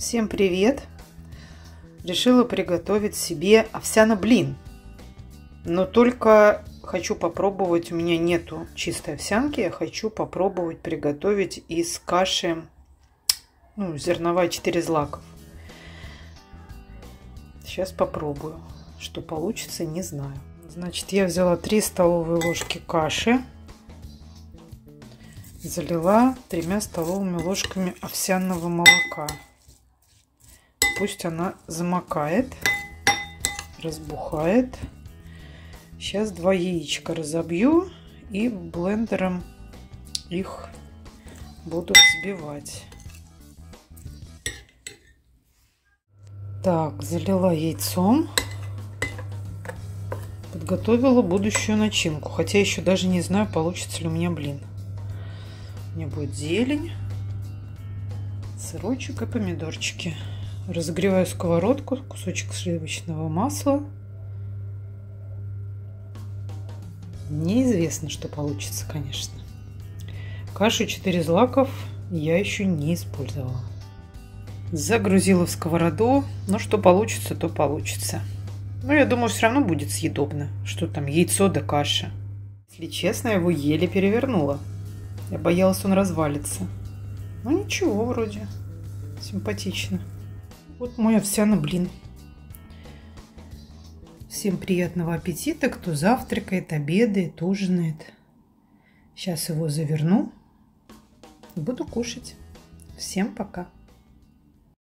Всем привет! Решила приготовить себе овсяный блин. Но только хочу попробовать, у меня нету чистой овсянки, я хочу попробовать приготовить из каши ну, зерновая 4 злаков. Сейчас попробую. Что получится, не знаю. Значит, я взяла 3 столовые ложки каши. Залила тремя столовыми ложками овсяного молока пусть она замокает, разбухает. Сейчас два яичка разобью и блендером их буду взбивать. Так, залила яйцом. Подготовила будущую начинку. Хотя еще даже не знаю, получится ли у меня блин. У меня будет зелень, сырочек и помидорчики. Разогреваю сковородку, кусочек сливочного масла. Неизвестно, что получится, конечно. Кашу 4 злаков я еще не использовала. Загрузила в сковороду. Ну, что получится, то получится. Но я думаю, все равно будет съедобно. Что там, яйцо да каша. Если честно, я его еле перевернула. Я боялась, он развалится. Ну, ничего вроде. Симпатично. Вот мой овсяный блин. Всем приятного аппетита, кто завтракает, обедает, ужинает. Сейчас его заверну буду кушать. Всем пока.